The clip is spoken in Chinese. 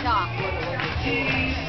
じゃあこれで。